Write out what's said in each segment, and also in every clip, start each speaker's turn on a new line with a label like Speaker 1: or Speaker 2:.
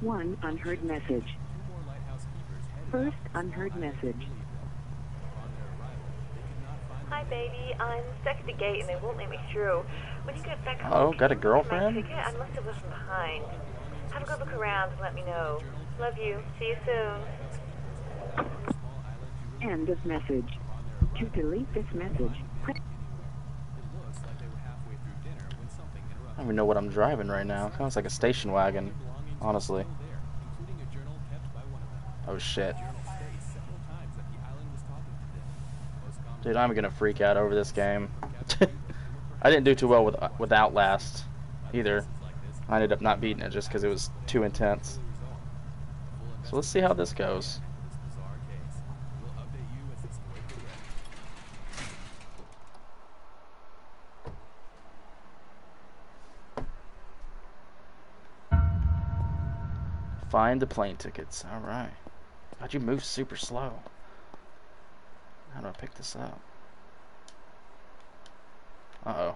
Speaker 1: One unheard message. First unheard message.
Speaker 2: Hi, baby. I'm stuck at the gate and they won't let me through. When you get back home,
Speaker 3: Oh, got a
Speaker 2: can you look at my
Speaker 3: girlfriend?
Speaker 2: ticket? I must have left them behind. Have a good look around and let me know. Love you. See you soon.
Speaker 1: End of message. To delete this message,
Speaker 3: I don't even know what I'm driving right now. It Sounds like a station wagon, honestly. Oh shit. Dude, I'm gonna freak out over this game. I didn't do too well with with Outlast either. I ended up not beating it just because it was too intense. So let's see how this goes. Find the plane tickets. Alright. God, you move super slow. How do I pick this up? Uh oh.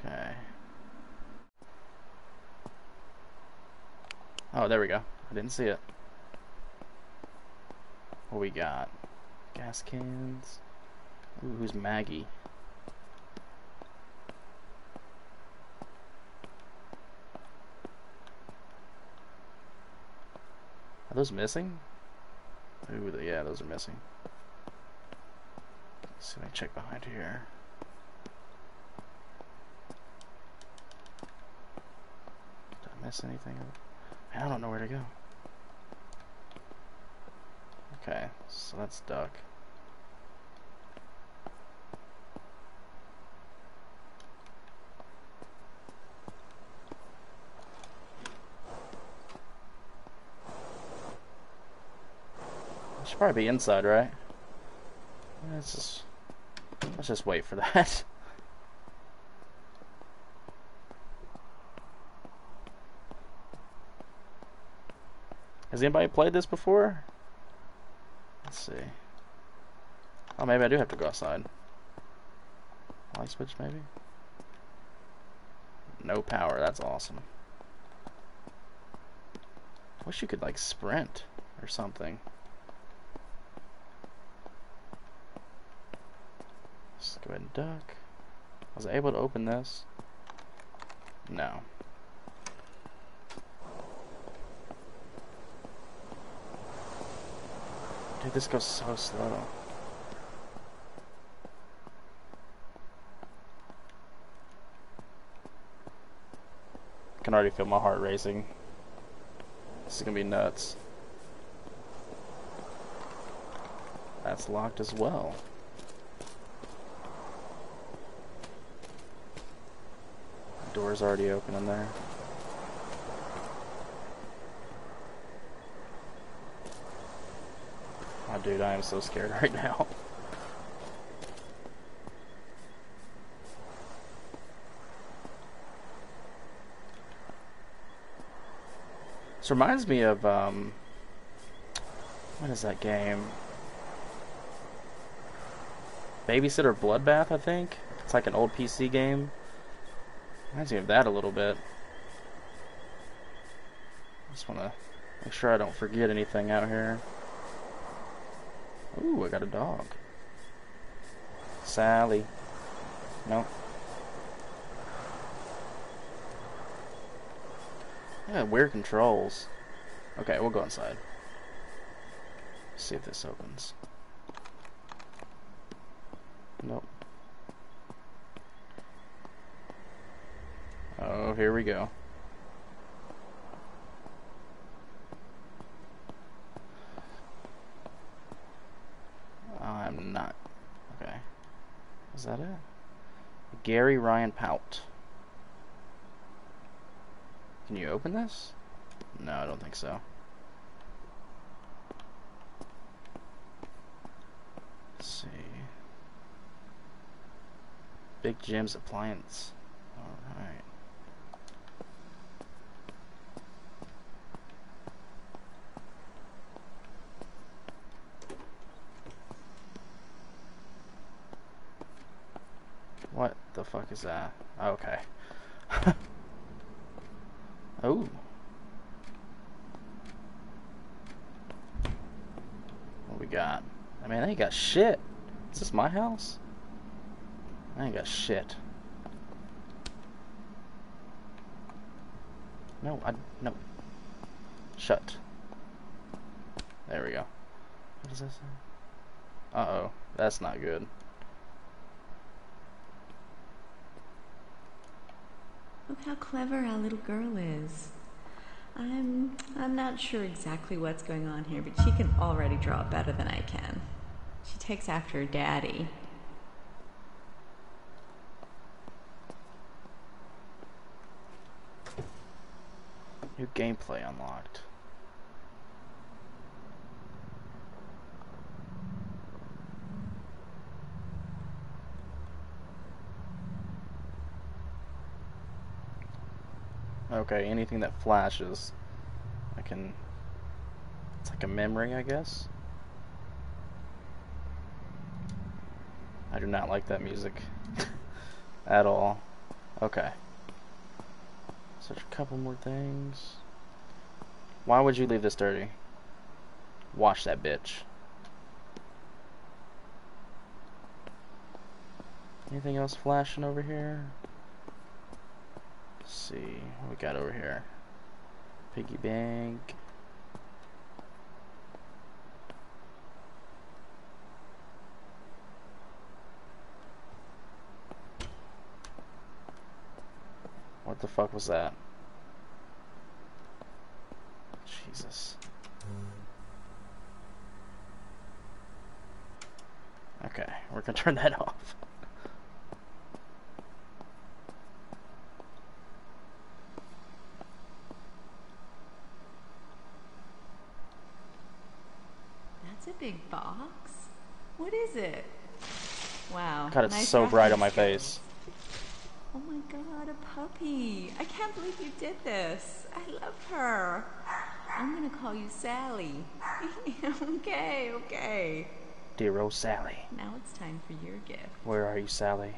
Speaker 3: Okay. Oh, there we go. I didn't see it. What we got? Gas cans. Ooh, who's Maggie? Are those missing? Ooh, the- yeah, those are missing. Let's see, let me check behind here. Did I miss anything? Man, I don't know where to go. Okay, so that's duck. Should probably be inside, right? Let's just let's just wait for that. Has anybody played this before? Let's see. Oh, maybe I do have to go outside. Light switch, maybe? No power, that's awesome. Wish you could, like, sprint or something. Let's go ahead and duck. Was I able to open this? No. Dude, this goes so slow. I can already feel my heart racing. This is gonna be nuts. That's locked as well. Door's already open in there. Oh, dude, I am so scared right now. This reminds me of, um, what is that game? Babysitter Bloodbath, I think? It's like an old PC game. Reminds me of that a little bit. Just want to make sure I don't forget anything out here. Ooh, I got a dog. Sally. Nope. Yeah, weird controls. Okay, we'll go inside. See if this opens. Nope. Oh, here we go. Oh, I'm not. Okay. Is that it? Gary Ryan Powell. Can you open this? No, I don't think so. Let's see. Big Jim's Appliance. Alright. What the fuck is that? Okay. oh. What we got? I mean, I ain't got shit. Is this my house? I ain't got shit. No, I no. Shut. There we go. What does that say? Uh oh, that's not good.
Speaker 4: Look how clever our little girl is. I'm I'm not sure exactly what's going on here, but she can already draw better than I can. She takes after her daddy.
Speaker 3: New gameplay unlocked. Okay, anything that flashes, I can. It's like a memory, I guess. I do not like that music at all. Okay. Search a couple more things. Why would you leave this dirty? Wash that bitch. Anything else flashing over here? Let's see what we got over here. Piggy bank. What the fuck was that? Jesus. Okay, we're gonna turn that off.
Speaker 4: That's a big box. What is it? Wow.
Speaker 3: God, it's
Speaker 4: nice
Speaker 3: so bright on my face.
Speaker 4: Oh my god, a puppy. I can't believe you did this. I love her. I'm gonna call you Sally. okay, okay.
Speaker 3: Dear old Sally.
Speaker 4: Now it's time for your gift.
Speaker 3: Where are you, Sally?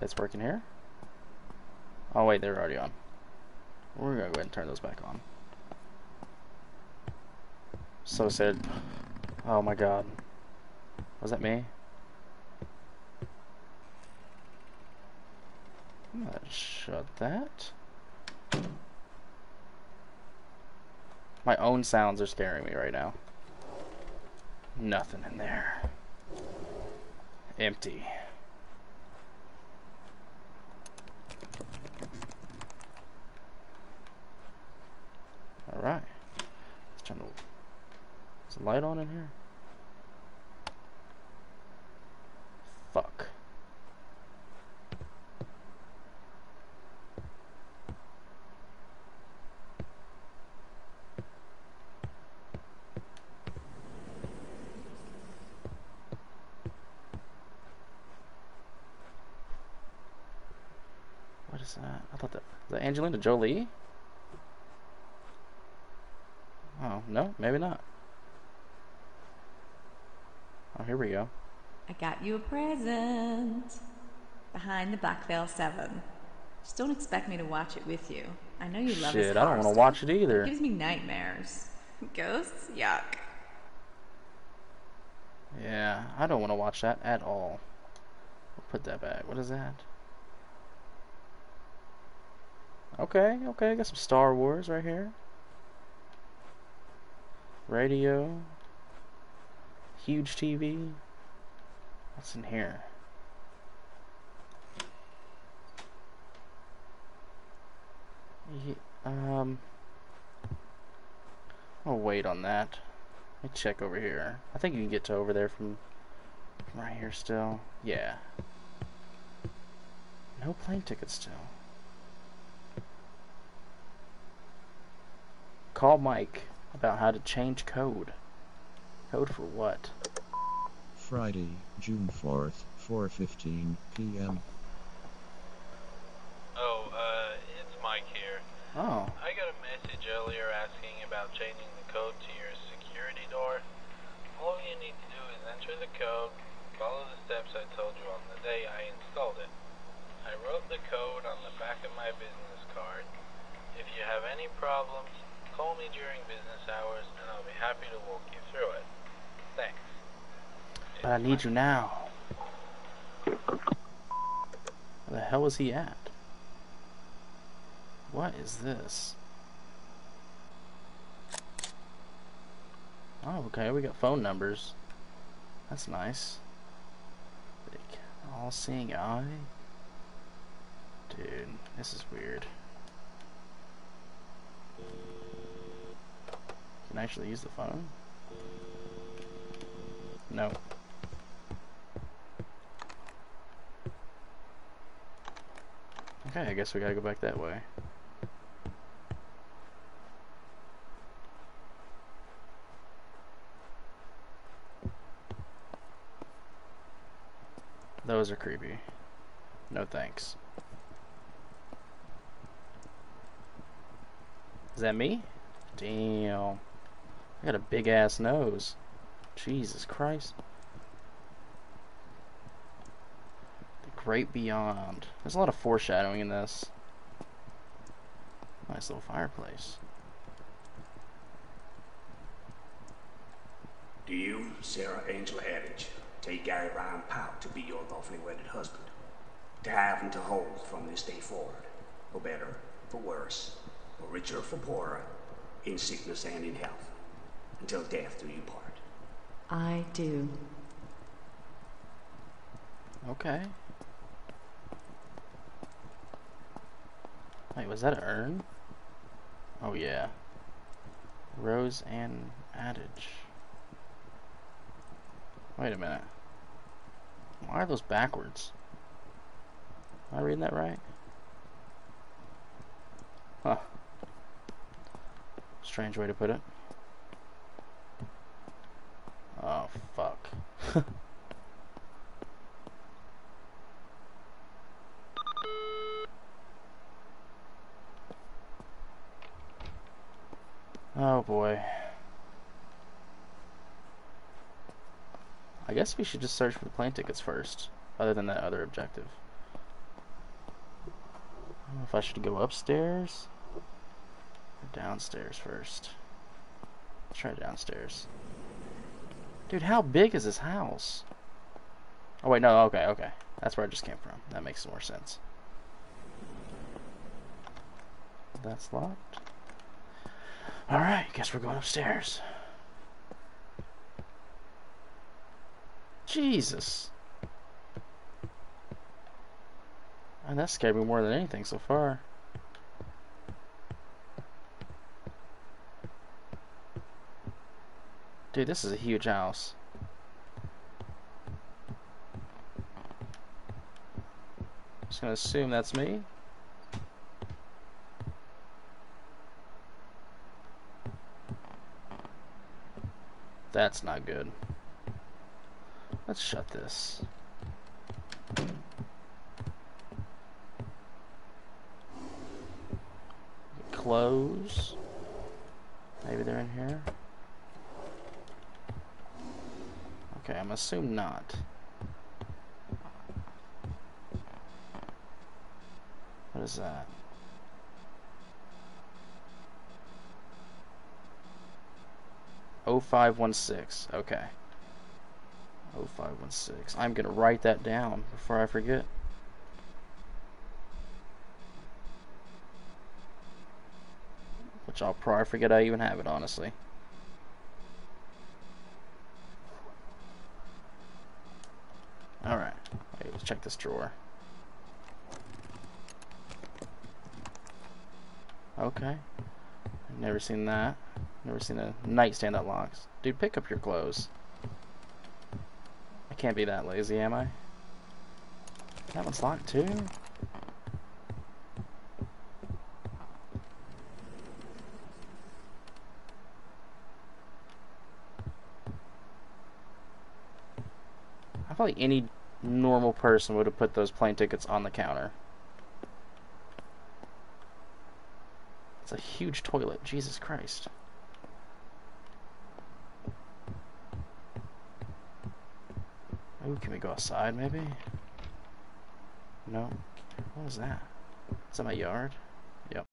Speaker 3: Lights working here? Oh wait, they're already on. We're gonna go ahead and turn those back on. So sad. Oh my god. Was that me? Let's shut that. My own sounds are scaring me right now. Nothing in there. Empty. Alright. Let's turn the. Is the light on in here? Fuck. What is that? I thought that. Is that Angelina Jolie? Oh, no, maybe not. Oh, here we go.
Speaker 4: I got you a present. Behind the Black Veil 7. Just don't expect me to watch it with you. I know you love this
Speaker 3: Shit, I don't want to watch it either.
Speaker 4: It gives me nightmares. Ghosts? Yuck.
Speaker 3: Yeah, I don't want to watch that at all. We'll put that back. What is that? Okay, okay, I got some Star Wars right here. Radio. Huge TV. What's in here? Um. I'll wait on that. Let me check over here. I think you can get to over there from right here still. Yeah. No plane tickets still. Call Mike about how to change code. Code for what?
Speaker 5: Friday, June 4th, 4:15 p.m.
Speaker 6: Oh, uh, it's Mike here.
Speaker 3: Oh,
Speaker 6: I got a message earlier asking about changing the code to your security door. All you need to do is enter the code, follow the steps I told you on the day I installed it. I wrote the code on the back of my business card. If you have any problems, call me during business hours and I'll be happy to walk you through it. Thanks.
Speaker 3: But I need you now. Where the hell is he at? What is this? Oh, okay, we got phone numbers. That's nice. Big, all-seeing eye. Dude, this is weird. Can I actually use the phone? No. Okay, I guess we gotta go back that way. Those are creepy. No thanks. Is that me? Damn. I got a big ass nose. Jesus Christ. Great Beyond. There's a lot of foreshadowing in this. Nice little fireplace.
Speaker 7: Do you, Sarah Angela Eddridge, take Gary Ryan Powell to be your lawfully wedded husband? To have and to hold from this day forward, for better, for worse, for richer, for poorer, in sickness and in health, until death do you part.
Speaker 4: I do.
Speaker 3: Okay. Wait, was that an urn? Oh yeah. Rose and adage. Wait a minute. Why are those backwards? Am I reading that right? Huh. Strange way to put it. Oh, fuck. oh boy. I guess we should just search for the plane tickets first, other than that other objective. I don't know if I should go upstairs or downstairs first. Let's try downstairs. Dude, how big is this house? Oh wait, no, okay, okay. That's where I just came from. That makes more sense. That's locked. Alright, guess we're going upstairs. Jesus. And that scared me more than anything so far. Dude, this is a huge house. Just gonna assume that's me. That's not good. Let's shut this. Close. Maybe they're in here. Okay, I'm assuming not. What is that? Oh five one six. Okay. 0516. I'm going to write that down before I forget. Which I'll probably forget I even have it, honestly. Alright. let's check this drawer. Okay. Never seen that. Never seen a nightstand that locks. Dude, pick up your clothes. Can't be that lazy, am I? That one's locked too? I feel any normal person would have put those plane tickets on the counter. It's a huge toilet, Jesus Christ. Ooh, can we go outside maybe? No. What was that? Is that my yard? Yep.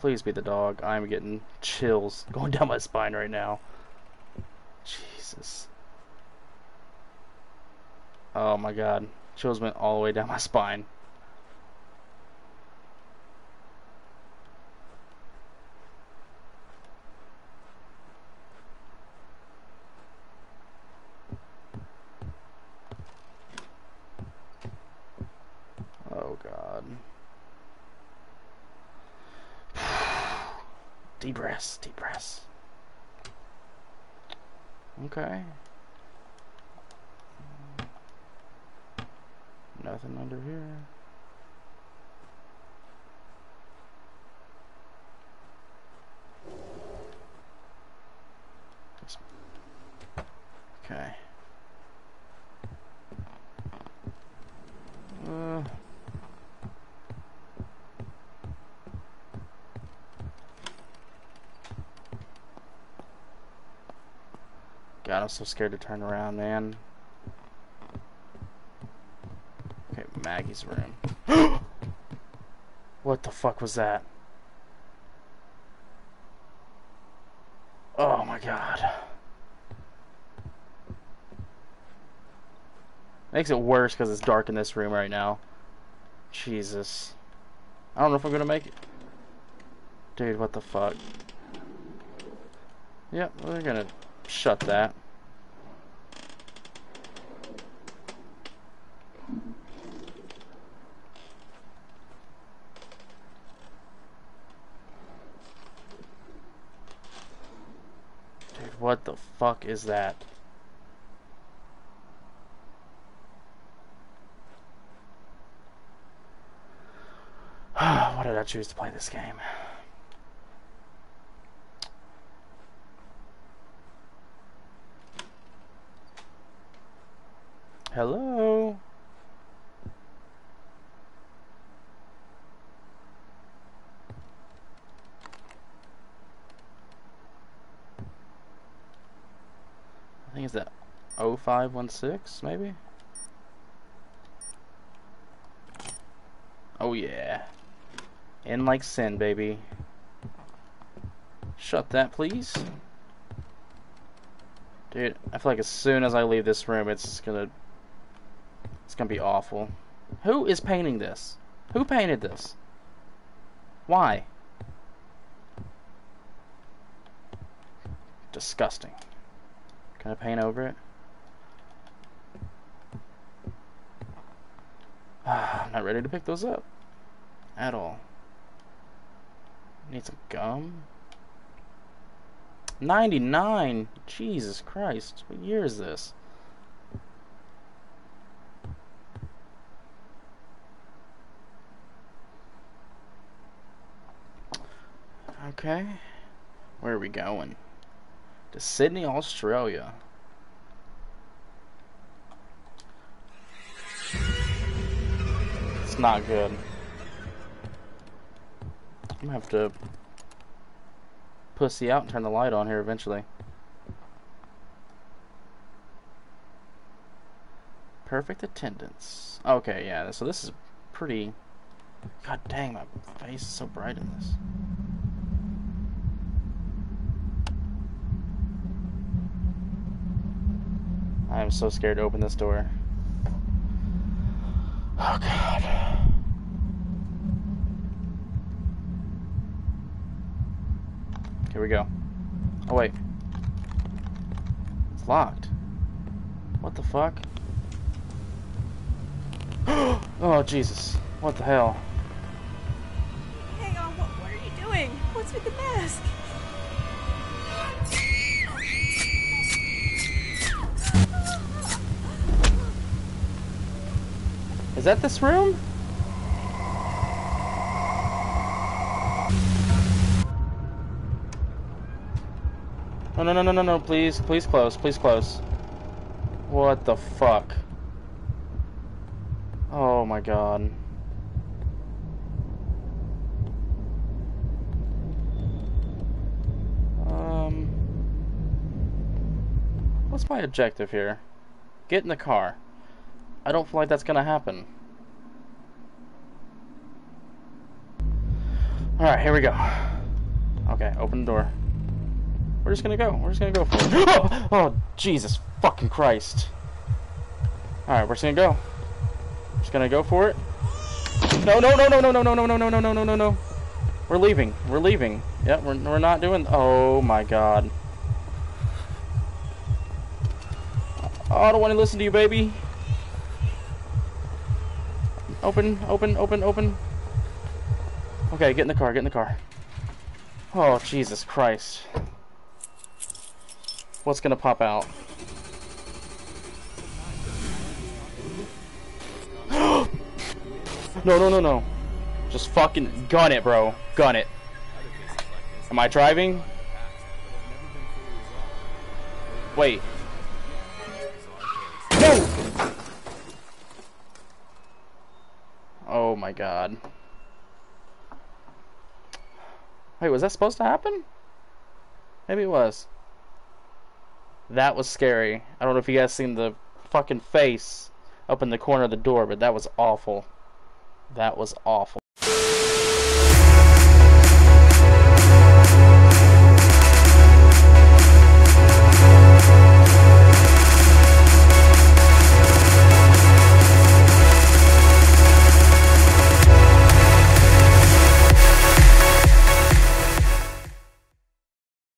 Speaker 3: Please be the dog. I'm getting chills going down my spine right now. Jesus. Oh my god. Chills went all the way down my spine. Oh god. Deep breaths, deep breaths. Okay. Nothing under here. Okay. Uh, God, I'm so scared to turn around, man. Okay, Maggie's room. what the fuck was that? Oh my god. Makes it worse because it's dark in this room right now. Jesus. I don't know if I'm gonna make it. Dude, what the fuck? Yep, we're gonna shut that. Dude, what the fuck is that? Why did I choose to play this game? Hello? I think it's that 0516, maybe? Oh yeah. In like sin, baby. Shut that, please. Dude, I feel like as soon as I leave this room, it's gonna... Gonna be awful. Who is painting this? Who painted this? Why? Disgusting. Can I paint over it? I'm not ready to pick those up. At all. Need some gum? 99! Jesus Christ. What year is this? Okay. Where are we going? To Sydney, Australia. It's not good. I'm gonna have to pussy out and turn the light on here eventually. Perfect attendance. Okay, yeah, so this is pretty... God dang, my face is so bright in this. I am so scared to open this door. Oh god. Here we go. Oh wait. It's locked. What the fuck? oh Jesus. What the hell?
Speaker 8: Hang on, what, what are you doing? What's with the mask?
Speaker 3: Is that this room? No, no, no, no, no, no, please, please close, please close. What the fuck? Oh my god. Um... What's my objective here? Get in the car. I don't feel like that's gonna happen. Alright, here we go. Okay, open the door. We're just gonna go. We're just gonna go for it. Oh, oh Jesus fucking Christ. Alright, we're just gonna go. Just gonna go for it. No, no, no, no, no, no, no, no, no, no, no, no, no, no, no. We're leaving. We're leaving. Yep, we're, we're not doing... Oh, my God. Oh, I don't want to listen to you, baby. Open, open, open, open. Okay, get in the car, get in the car. Oh, Jesus Christ. What's gonna pop out? no, no, no, no. Just fucking gun it, bro. Gun it. Am I driving? Wait. My god. Wait, was that supposed to happen? Maybe it was. That was scary. I don't know if you guys seen the fucking face up in the corner of the door, but that was awful. That was awful.